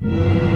you.